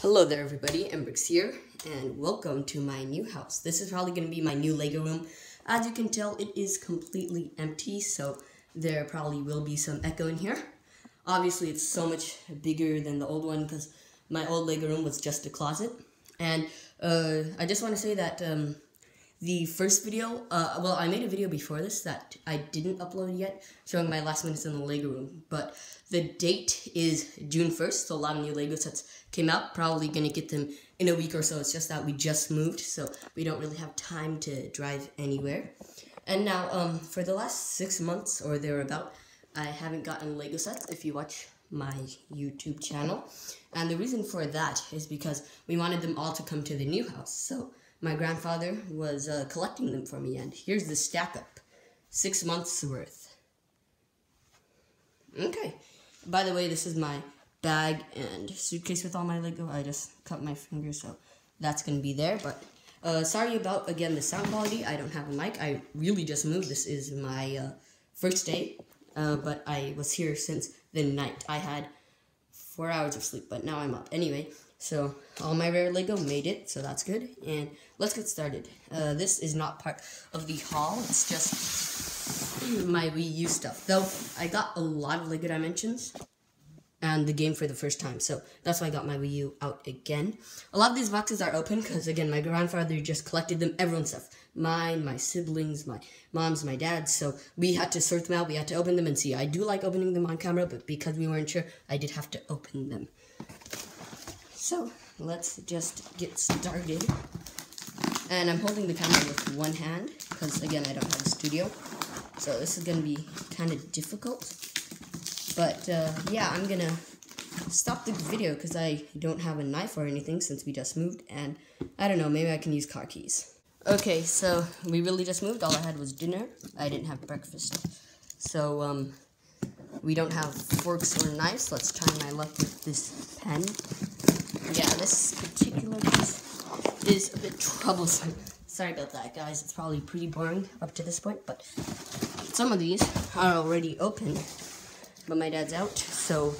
Hello there everybody, mbrickz here, and welcome to my new house. This is probably going to be my new Lego room. As you can tell, it is completely empty, so there probably will be some echo in here. Obviously, it's so much bigger than the old one because my old Lego room was just a closet. And uh, I just want to say that um, the first video, uh, well, I made a video before this that I didn't upload yet, showing my last minutes in the Lego room. But the date is June 1st, so a lot of new Lego sets came out. Probably gonna get them in a week or so. It's just that we just moved, so we don't really have time to drive anywhere. And now, um, for the last six months or thereabout, I haven't gotten Lego sets. If you watch my YouTube channel, and the reason for that is because we wanted them all to come to the new house. So my grandfather was uh, collecting them for me, and here's the stack up. Six months worth. Okay. By the way, this is my bag and suitcase with all my Lego. I just cut my finger, so that's to be there. But uh, sorry about, again, the sound quality. I don't have a mic. I really just moved. This is my uh, first day, uh, but I was here since the night. I had four hours of sleep, but now I'm up. Anyway, so all my rare Lego made it, so that's good. And let's get started. Uh, this is not part of the haul. It's just my Wii U stuff. Though I got a lot of Lego Dimensions and the game for the first time. So that's why I got my Wii U out again. A lot of these boxes are open because, again, my grandfather just collected them, everyone's stuff. Mine, my siblings, my mom's, my dad's. So we had to sort them out. We had to open them and see. I do like opening them on camera, but because we weren't sure, I did have to open them. So let's just get started. And I'm holding the camera with one hand because again I don't have a studio. So this is gonna be kind of difficult. But uh, yeah, I'm gonna stop the video because I don't have a knife or anything since we just moved and I don't know, maybe I can use car keys. Okay, so we really just moved. All I had was dinner. I didn't have breakfast. So um, we don't have forks or knives. Let's try my luck with this pen this particular piece is a bit troublesome. Sorry about that, guys. It's probably pretty boring up to this point, but some of these are already open. But my dad's out, so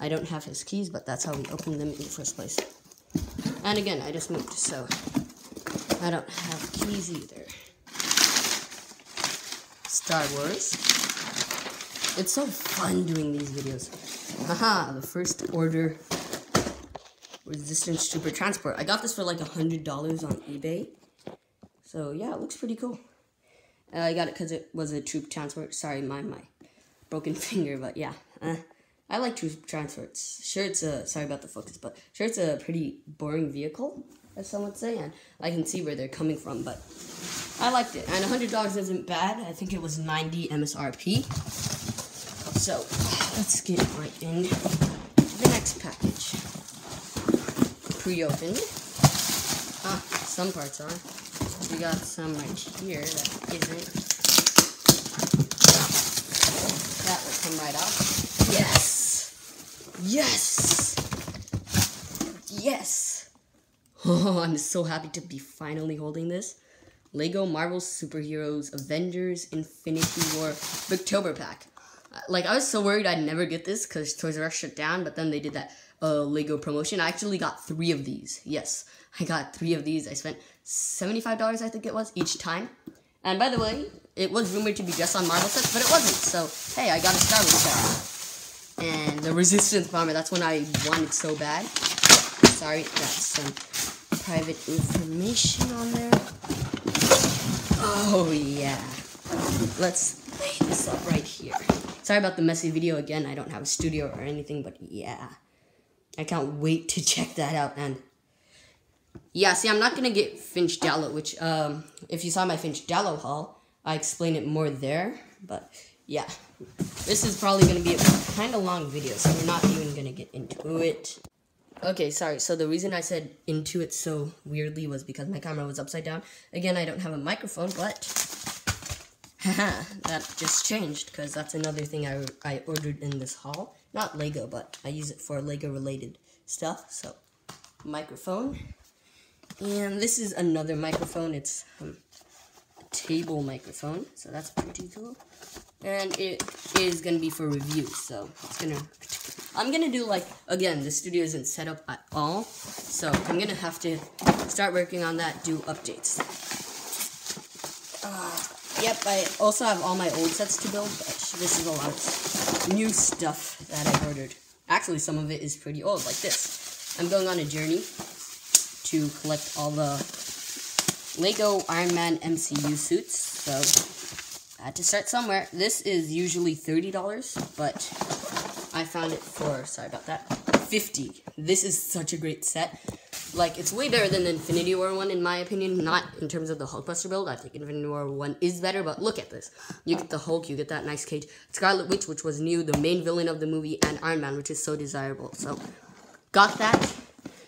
I don't have his keys, but that's how we opened them in the first place. And again, I just moved, so I don't have keys either. Star Wars. It's so fun doing these videos. Haha, the first order resistance super transport. I got this for like a hundred dollars on eBay. So yeah, it looks pretty cool. Uh, I got it because it was a troop transport. Sorry, my my broken finger, but yeah, uh, I like troop transports. Sure, it's a sorry about the focus, but sure it's a pretty boring vehicle, as some would say, and I can see where they're coming from, but I liked it. And a hundred dollars isn't bad. I think it was ninety MSRP. So let's get right in the next package pre-opened. Ah, some parts are. We got some right here that isn't. That will come right off. Yes! Yes! Yes! Oh, I'm so happy to be finally holding this. Lego Marvel Superheroes Avengers Infinity War Bricktober Pack. Like, I was so worried I'd never get this because Toys R Us shut down, but then they did that uh, Lego promotion. I actually got three of these. Yes, I got three of these. I spent $75, I think it was, each time. And by the way, it was rumored to be just on Marvel sets, but it wasn't. So, hey, I got a Star Wars set. And the Resistance Bomber, that's when I wanted so bad. Sorry, that's some private information on there. Oh, yeah. Let's lay this up right here. Sorry about the messy video again. I don't have a studio or anything, but yeah. I can't wait to check that out. And yeah, see, I'm not gonna get Finch Dallow, which um, if you saw my Finch Dallow haul, I explain it more there. But yeah, this is probably gonna be a kind of long video, so we're not even gonna get into it. Okay, sorry. So the reason I said into it so weirdly was because my camera was upside down. Again, I don't have a microphone, but haha, that just changed because that's another thing I, I ordered in this haul. Not Lego, but I use it for Lego related stuff. So, microphone. And this is another microphone. It's um, a table microphone. So that's pretty cool. And it is going to be for reviews. So it's going to I'm gonna do like again. The studio isn't set up at all, so I'm gonna have to start working on that. Do updates. Uh, yep, I also have all my old sets to build, but this is a lot of new stuff that I ordered. Actually, some of it is pretty old, like this. I'm going on a journey to collect all the Lego Iron Man MCU suits, so I had to start somewhere. This is usually $30, but I found it for, sorry about that, 50 This is such a great set. Like, it's way better than the Infinity War one, in my opinion. Not in terms of the Hulkbuster build. I think Infinity War 1 is better, but look at this. You get the Hulk, you get that nice cage. Scarlet Witch, which was new, the main villain of the movie, and Iron Man, which is so desirable. So, got that.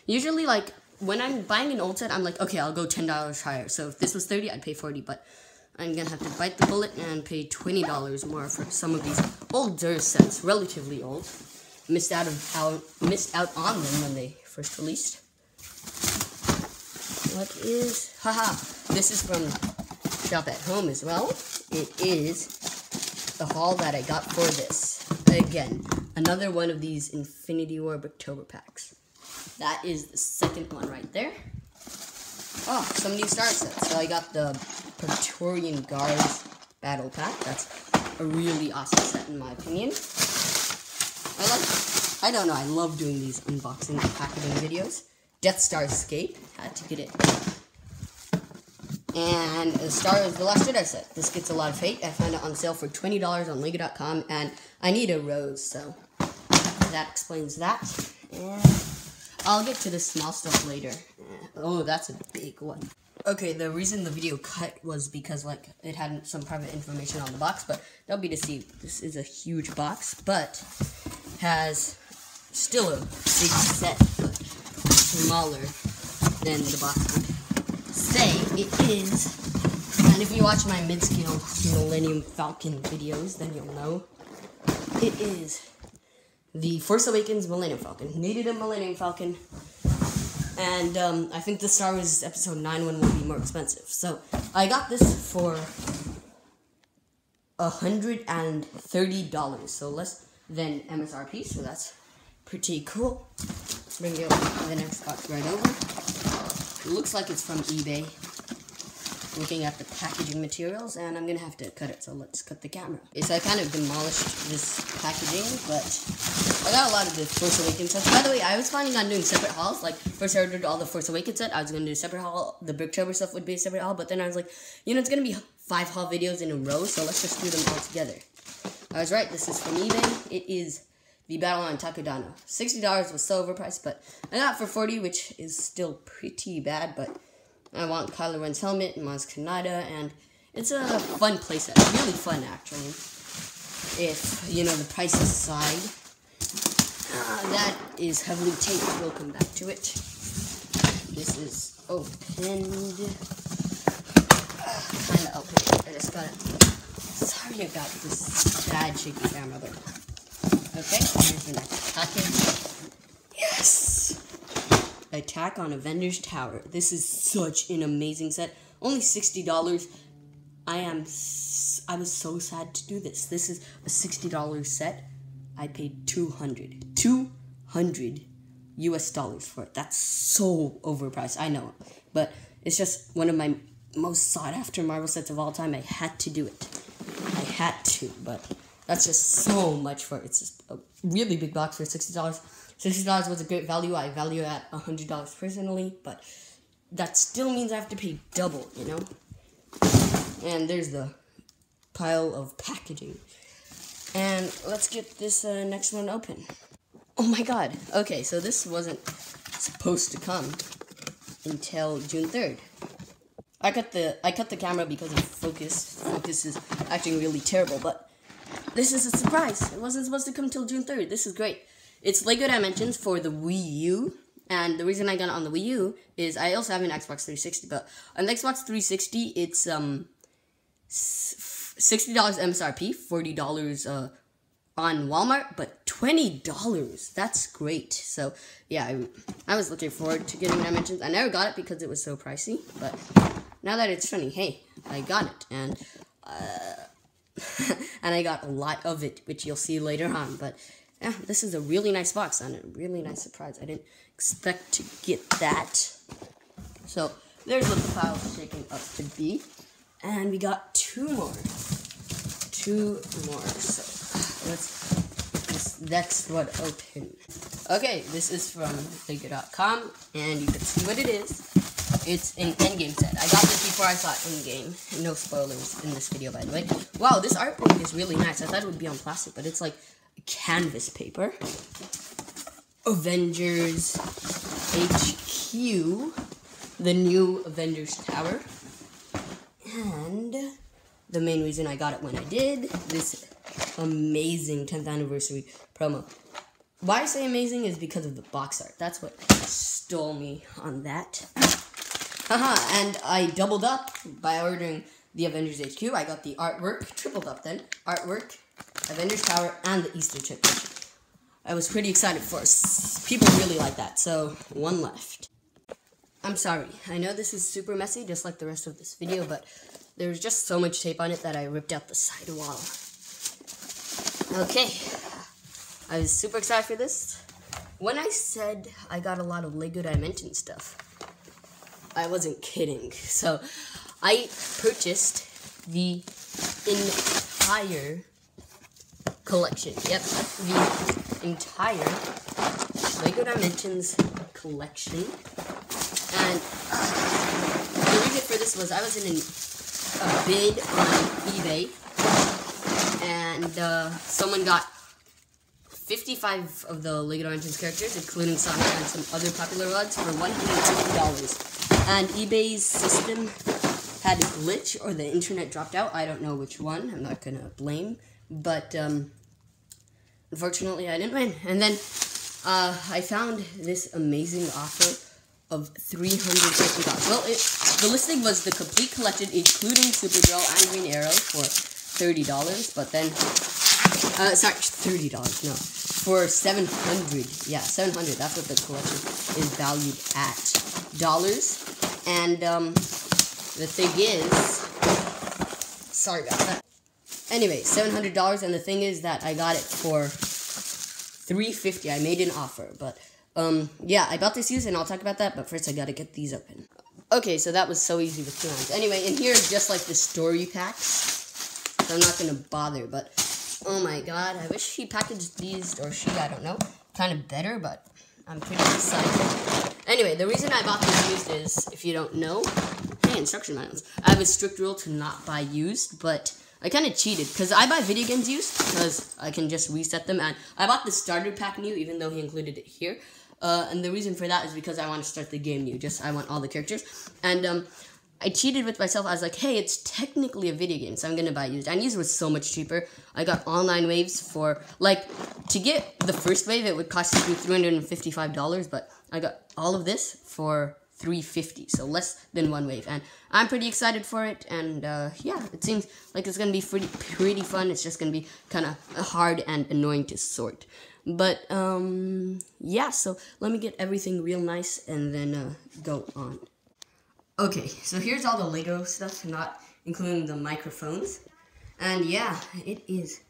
Usually, like, when I'm buying an old set, I'm like, okay, I'll go $10 higher. So, if this was 30 I'd pay 40 but I'm gonna have to bite the bullet and pay $20 more for some of these older sets, relatively old. Missed out of how missed out on them when they first released. What is haha? This is from Shop at Home as well. It is the haul that I got for this. Again, another one of these Infinity War Bricktober packs. That is the second one right there. Oh, some new star sets. So I got the Praetorian Guards Battle Pack. That's a really awesome set in my opinion. I like I don't know, I love doing these unboxing and packaging videos. Death Star Escape. Had to get it. And the Star is the last Jedi set. This gets a lot of hate. I found it on sale for $20 on Lego.com, and I need a rose, so that explains that. And I'll get to the small stuff later. Oh, that's a big one. Okay, the reason the video cut was because like it had some private information on the box, but don't be deceived. This is a huge box, but has still a big set, smaller than the box say it is. And if you watch my mid-scale Millennium Falcon videos, then you'll know it is the Force Awakens Millennium Falcon. Needed a Millennium Falcon and um, I think the Star Wars Episode 9 one will be more expensive. So I got this for $130, so less than MSRP, so that's pretty cool. Bring it the next box right over. It looks like it's from eBay looking at the packaging materials, and I'm gonna have to cut it, so let's cut the camera. So I kind of demolished this packaging, but I got a lot of the Force Awakens stuff. By the way, I was planning on doing separate hauls, like, first I ordered all the Force Awakens set, I was gonna do a separate haul, the Bricktober stuff would be a separate haul, but then I was like, you know, it's gonna be five haul videos in a row, so let's just do them all together. I was right, this is from eBay. It is the Battle on Takodana. $60 was so overpriced, but I got for 40 which is still pretty bad, but I want Kylo Ren's helmet, Maz Kanata, and it's a fun playset. Really fun, actually. If, you know, the price aside. Uh, that is heavily taped. We'll come back to it. This is opened. Uh, kind of open. I just got it. Sorry about this bad shaky camera, but okay. Here's the next package. Yes. Attack on Avengers Tower. This is such an amazing set. Only $60. I am I was so sad to do this. This is a $60 set. I paid 200. 200 US dollars for it. That's so overpriced. I know. But it's just one of my most sought after Marvel sets of all time. I had to do it. I had to, but that's just so much for it. It's just a really big box for $60. $60 was a great value. I value at $100 personally, but that still means I have to pay double, you know? And there's the pile of packaging. And let's get this uh, next one open. Oh my god. Okay, so this wasn't supposed to come until June 3rd. I cut the I cut the camera because of focus. Focus is acting really terrible, but this is a surprise. It wasn't supposed to come till June 3rd. This is great. It's Lego Dimensions for the Wii U. And the reason I got it on the Wii U is I also have an Xbox 360, but on the Xbox 360, it's um $60 MSRP, $40 uh, on Walmart, but $20. That's great. So, yeah, I, I was looking forward to getting Dimensions. I never got it because it was so pricey, but now that it's funny, hey, I got it. And, uh, and I got a lot of it, which you'll see later on, but yeah, this is a really nice box and a really nice surprise. I didn't expect to get that. So there's what the file's shaking up to be. And we got two more. Two more. So let's next one open. Okay, this is from figure.com and you can see what it is. It's an Endgame set. I got this before I saw Endgame. No spoilers in this video, by the way. Wow, this artwork is really nice. I thought it would be on plastic, but it's like canvas paper. Avengers HQ, the new Avengers Tower. And the main reason I got it when I did, this amazing 10th anniversary promo. Why I say amazing is because of the box art. That's what stole me on that. Haha, and I doubled up by ordering the Avengers HQ. I got the artwork, tripled up then. Artwork, Avengers Tower, and the Easter chip. I was pretty excited for. People really like that, so one left. I'm sorry. I know this is super messy, just like the rest of this video, but there's just so much tape on it that I ripped out the side wall. Okay. I was super excited for this. When I said I got a lot of LEGO Dimension stuff, I wasn't kidding. So, I purchased the entire collection. Yep, the entire LEGO Dimensions collection. And uh, the reason for this was I was in an, a bid on eBay, and uh, someone got 55 of the LEGO Dimensions characters, including Sonic and some other popular ones, for $150 and eBay's system had a glitch or the internet dropped out. I don't know which one. I'm not gonna blame, but um, unfortunately, I didn't win. And then uh, I found this amazing offer of $350. Well, it, the listing was the complete collection, including Supergirl and Green Arrow for $30, but then, uh, sorry, $30, no, for 700 yeah, 700 that's what the collection is valued at dollars. And um, the thing is, sorry about that. Anyway, seven hundred dollars, and the thing is that I got it for three fifty. I made an offer, but um, yeah, I bought this used, and I'll talk about that. But first, I gotta get these open. Okay, so that was so easy with two hands. Anyway, in here is just like the story packs. So I'm not gonna bother, but oh my god, I wish he packaged these or she, I don't know, kind of better, but I'm pretty excited. Anyway, the reason I bought these used is, if you don't know, hey, instruction manuals. I have a strict rule to not buy used, but I kind of cheated because I buy video games used because I can just reset them. And I bought the starter pack new, even though he included it here. Uh, and the reason for that is because I want to start the game new. Just I want all the characters. And um, I cheated with myself. I was like, hey, it's technically a video game, so I'm gonna buy used. And used was so much cheaper. I got all nine waves for like to get the first wave, it would cost me three hundred and fifty-five dollars, but I got all of this for 350 so less than one wave and i'm pretty excited for it and uh, yeah it seems like it's gonna be pretty pretty fun it's just gonna be kind of hard and annoying to sort but um yeah so let me get everything real nice and then uh, go on okay so here's all the lego stuff not including the microphones and yeah it is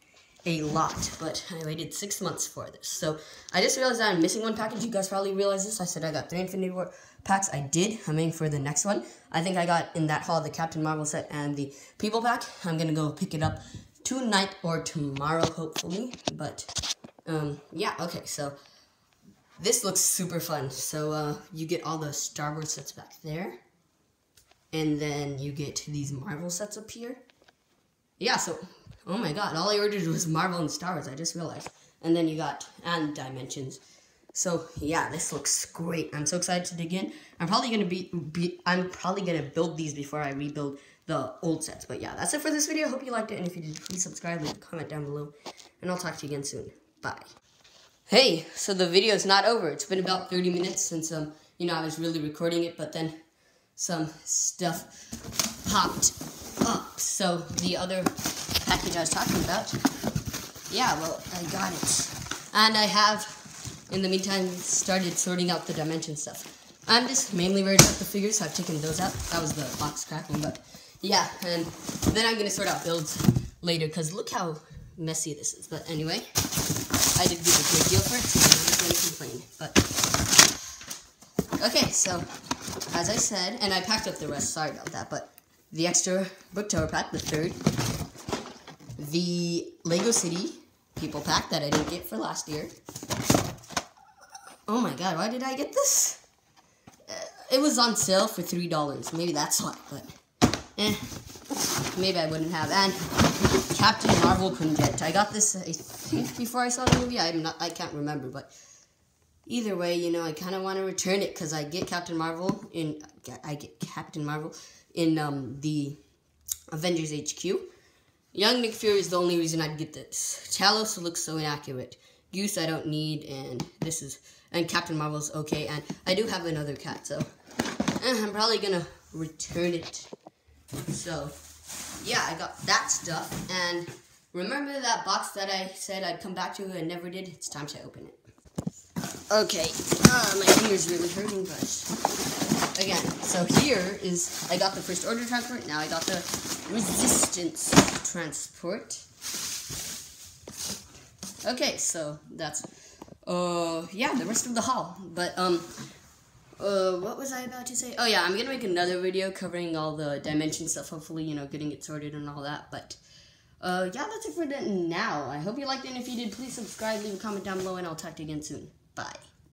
a lot, but I waited six months for this. So I just realized that I'm missing one package. You guys probably realized this. I said I got three Infinity War packs. I did. I'm aiming for the next one. I think I got in that haul the Captain Marvel set and the People pack. I'm gonna go pick it up tonight or tomorrow, hopefully. But um, yeah, okay. So this looks super fun. So uh, you get all the Star Wars sets back there, and then you get these Marvel sets up here. Yeah, so Oh my god, all I ordered was Marvel and Star Wars, I just realized. And then you got, and Dimensions. So, yeah, this looks great. I'm so excited to dig in. I'm probably going to be, be, I'm probably going to build these before I rebuild the old sets. But yeah, that's it for this video. Hope you liked it. And if you did, please subscribe, leave a comment down below. And I'll talk to you again soon. Bye. Hey, so the video is not over. It's been about 30 minutes since, um, you know, I was really recording it. But then some stuff popped up. So the other package I was talking about. Yeah, well, I got it. And I have, in the meantime, started sorting out the dimension stuff. I'm just mainly worried about the figures, so I've taken those out. That was the box cracking, but yeah, and then I'm going to sort out builds later, because look how messy this is. But anyway, I did give a good deal for it, so I'm not going to complain. But okay, so as I said, and I packed up the rest. Sorry about that, but the extra Bricktober pack, the third, the Lego City people pack that I didn't get for last year. Oh my god, why did I get this? Uh, it was on sale for three dollars. Maybe that's why, but eh, maybe I wouldn't have. And Captain Marvel Quinjet. I got this I think before I saw the movie. I'm not. I can't remember, but either way, you know, I kind of want to return it because I get Captain Marvel in. I get Captain Marvel in um, the Avengers HQ. Young Nick Fury is the only reason I'd get this. Talos looks so inaccurate. Goose I don't need, and this is and Captain Marvel's okay, and I do have another cat, so eh, I'm probably gonna return it. So yeah, I got that stuff, and remember that box that I said I'd come back to and never did? It's time to open it. Okay, uh, my finger's really hurting, but again, so here is, I got the first order transport, now I got the resistance transport. Okay, so that's, uh, yeah, the rest of the haul, but, um, uh, what was I about to say? Oh yeah, I'm gonna make another video covering all the dimension stuff, hopefully, you know, getting it sorted and all that, but, uh, yeah, that's it for now. I hope you liked it, and if you did, please subscribe, leave a comment down below, and I'll talk to you again soon. Bye.